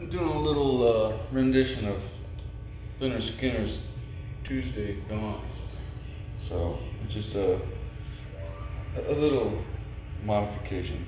I'm doing a little uh, rendition of Leonard Skinner's Tuesday Gone. So it's just a, a little modification.